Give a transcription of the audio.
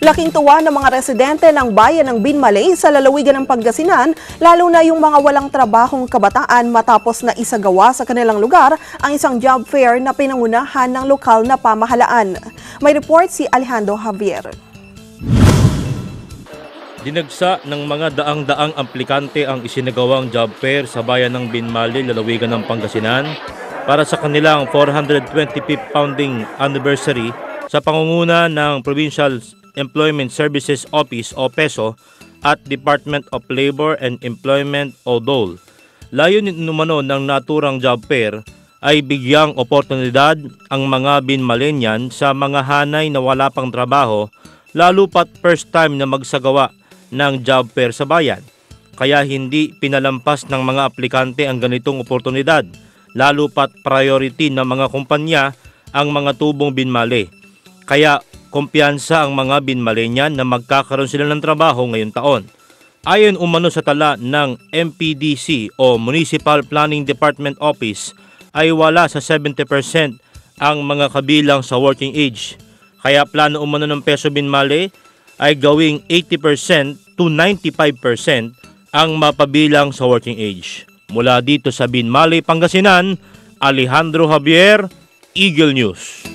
Laking tuwa ng mga residente ng bayan ng Binmalay sa lalawigan ng Pangasinan, lalo na yung mga walang trabahong kabataan matapos na isagawa sa kanilang lugar ang isang job fair na pinangunahan ng lokal na pamahalaan. May report si Alejandro Javier. Dinagsa ng mga daang-daang aplikante ang isinagawang job fair sa bayan ng Binmali, lalawigan ng Pangasinan para sa kanilang 425th founding anniversary sa pangunguna ng Provincial Employment Services Office o PESO at Department of Labor and Employment o DOLE. Layunin numano ng naturang job fair ay bigyang oportunidad ang mga binmalenyan sa mga hanay na wala pang trabaho lalo pat first time na magsagawa ng job fair sa bayan. Kaya hindi pinalampas ng mga aplikante ang ganitong oportunidad, lalo pat priority ng mga kumpanya ang mga tubong binmali. Kaya kumpiyansa ang mga binmalenyan na magkakaroon sila ng trabaho ngayong taon. Ayon umano sa tala ng MPDC o Municipal Planning Department Office ay wala sa 70% ang mga kabilang sa working age. Kaya plano umano ng Peso Binmali ay gawing 80% to 95% ang mapabilang sa working age. Mula dito sa Binmali, Pangasinan, Alejandro Javier, Eagle News.